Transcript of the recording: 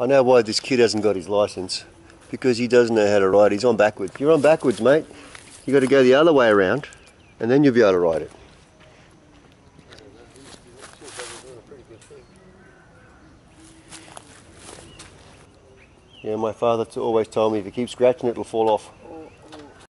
I know why this kid hasn't got his license. Because he doesn't know how to ride. He's on backwards. You're on backwards, mate. You got to go the other way around, and then you'll be able to ride it. Yeah, my father always told me if you keep scratching it, it'll fall off.